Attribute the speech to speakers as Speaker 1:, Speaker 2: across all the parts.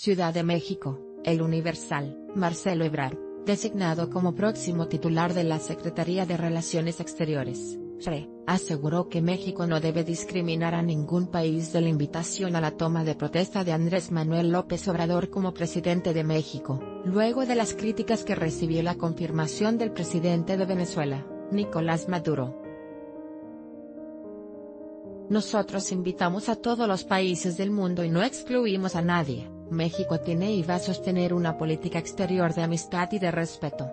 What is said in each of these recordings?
Speaker 1: Ciudad de México, El Universal, Marcelo Ebrard, designado como próximo titular de la Secretaría de Relaciones Exteriores, SRE, aseguró que México no debe discriminar a ningún país de la invitación a la toma de protesta de Andrés Manuel López Obrador como presidente de México, luego de las críticas que recibió la confirmación del presidente de Venezuela, Nicolás Maduro. Nosotros invitamos a todos los países del mundo y no excluimos a nadie, México tiene y va a sostener una política exterior de amistad y de respeto.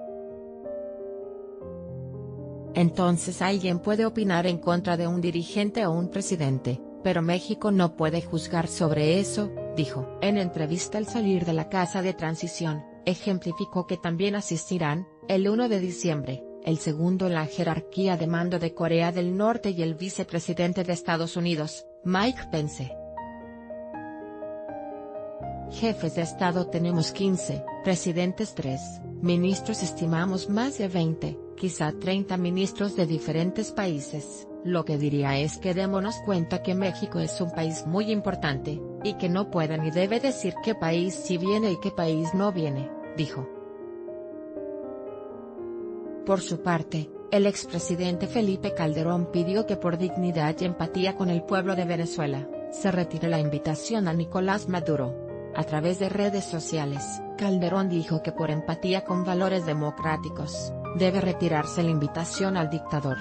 Speaker 1: Entonces alguien puede opinar en contra de un dirigente o un presidente, pero México no puede juzgar sobre eso, dijo. En entrevista al salir de la Casa de Transición, ejemplificó que también asistirán, el 1 de diciembre, el segundo en la jerarquía de mando de Corea del Norte y el vicepresidente de Estados Unidos, Mike Pence. Jefes de Estado tenemos 15, presidentes 3, ministros estimamos más de 20, quizá 30 ministros de diferentes países, lo que diría es que démonos cuenta que México es un país muy importante, y que no puede ni debe decir qué país sí viene y qué país no viene, dijo. Por su parte, el expresidente Felipe Calderón pidió que por dignidad y empatía con el pueblo de Venezuela, se retire la invitación a Nicolás Maduro. A través de redes sociales, Calderón dijo que por empatía con valores democráticos, debe retirarse la invitación al dictador.